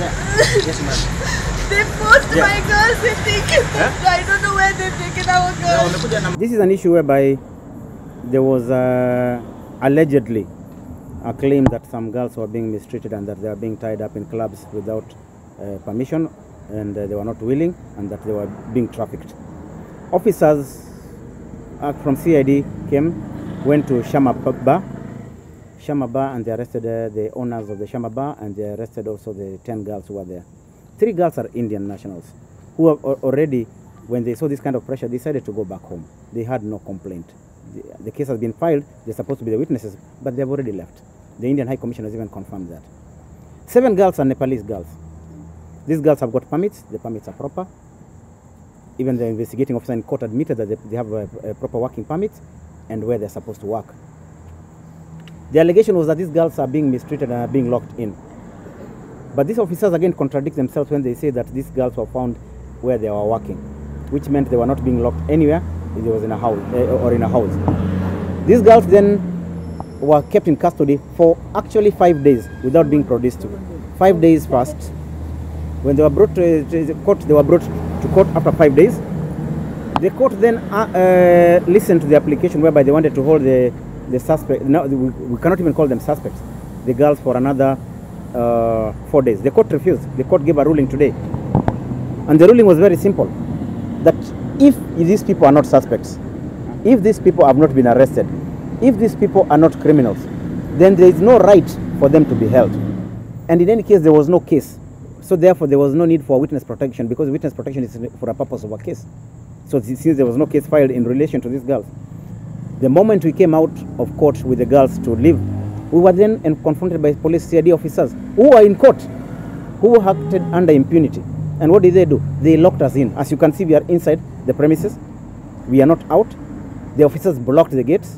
wamekuja My girls, they think. I don't know where they've taken our girls. This is an issue whereby there was uh, allegedly a claim that some girls were being mistreated and that they were being tied up in clubs without uh, permission and uh, they were not willing and that they were being trafficked. Officers uh, from CID came, went to Shama Bar, Shama Bar and they arrested uh, the owners of the Shama Bar and they arrested also the 10 girls who were there. Three girls are Indian nationals who have already, when they saw this kind of pressure, decided to go back home. They had no complaint. The, the case has been filed, they're supposed to be the witnesses, but they've already left. The Indian High Commission has even confirmed that. Seven girls are Nepalese girls. These girls have got permits, the permits are proper. Even the investigating officer in court admitted that they, they have a, a proper working permit and where they're supposed to work. The allegation was that these girls are being mistreated and are being locked in. But these officers again contradict themselves when they say that these girls were found where they were working, which meant they were not being locked anywhere. It was in a house uh, or in a house. These girls then were kept in custody for actually five days without being produced. Five days first. When they were brought to, to court, they were brought to court after five days. The court then uh, uh, listened to the application whereby they wanted to hold the, the suspect. No, we, we cannot even call them suspects. The girls for another uh, four days. The court refused. The court gave a ruling today. And the ruling was very simple that if these people are not suspects, if these people have not been arrested, if these people are not criminals, then there is no right for them to be held. And in any case, there was no case. So therefore, there was no need for witness protection because witness protection is for a purpose of a case. So since there was no case filed in relation to these girls, the moment we came out of court with the girls to leave, we were then confronted by police CID officers who were in court, who acted under impunity. And what did they do? They locked us in. As you can see, we are inside the premises. We are not out. The officers blocked the gates.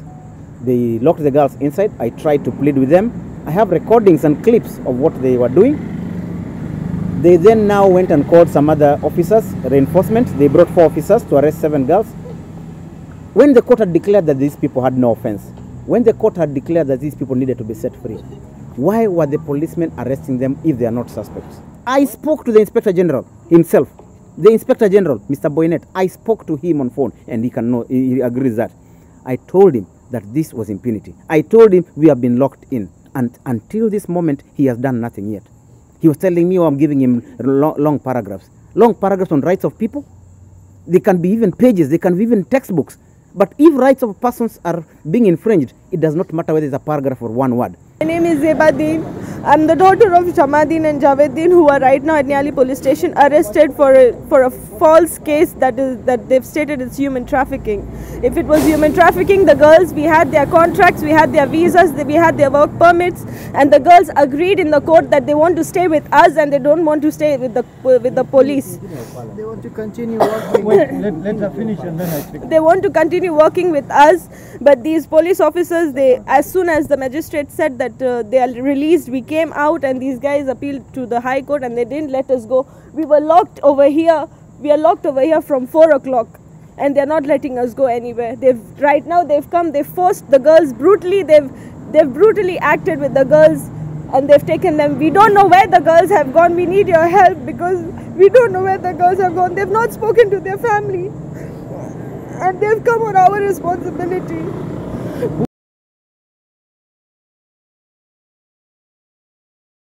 They locked the girls inside. I tried to plead with them. I have recordings and clips of what they were doing. They then now went and called some other officers, reinforcement. They brought four officers to arrest seven girls. When the court had declared that these people had no offense, when the court had declared that these people needed to be set free, why were the policemen arresting them if they are not suspects? I spoke to the Inspector General himself. The Inspector General, Mr. Boinnet, I spoke to him on phone and he can know, he agrees that. I told him that this was impunity. I told him we have been locked in. And until this moment, he has done nothing yet. He was telling me, oh, I'm giving him long, long paragraphs. Long paragraphs on rights of people? They can be even pages, they can be even textbooks. But if rights of persons are being infringed, it does not matter whether it's a paragraph or one word. My name is Zebadin. I'm the daughter of Shamadin and Javeddin, who are right now at Nyali police station, arrested for a, for a false case that is that they've stated is human trafficking. If it was human trafficking, the girls we had their contracts, we had their visas, we had their work permits, and the girls agreed in the court that they want to stay with us and they don't want to stay with the with the police. They want to continue working. Wait, let, let her finish and then I speak. they want to continue working with us but these police officers they as soon as the magistrate said that uh, they are released we came out and these guys appealed to the high court and they didn't let us go. We were locked over here. We are locked over here from 4 o'clock and they're not letting us go anywhere. They've right now they've come they've forced the girls brutally they've they've brutally acted with the girls and they've taken them. We don't know where the girls have gone. We need your help because we don't know where the girls have gone. They've not spoken to their family. And they've come on our responsibility